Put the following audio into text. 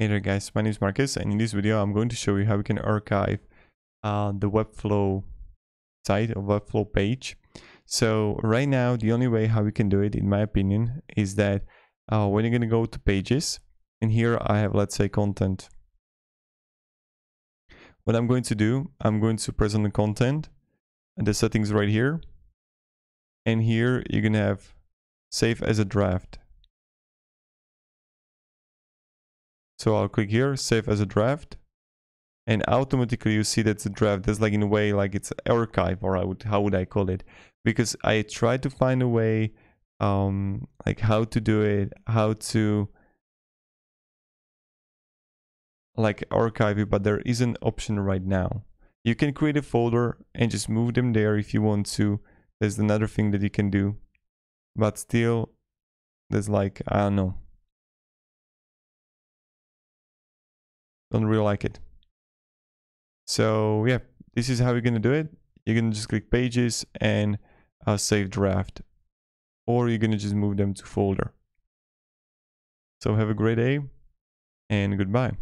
Hey there guys, my name is Marcus and in this video I'm going to show you how we can archive uh, the Webflow site or Webflow page. So right now the only way how we can do it in my opinion is that uh, when you're going to go to pages and here I have let's say content. What I'm going to do, I'm going to press on the content and the settings right here and here you're going to have save as a draft. So I'll click here, save as a draft. And automatically you see that's a draft. That's like in a way like it's archive or I would how would I call it? Because I tried to find a way um like how to do it, how to like archive it, but there is an option right now. You can create a folder and just move them there if you want to. There's another thing that you can do. But still, there's like, I don't know. Don't really like it. So yeah, this is how you're gonna do it. You're gonna just click pages and uh, save draft, or you're gonna just move them to folder. So have a great day and goodbye.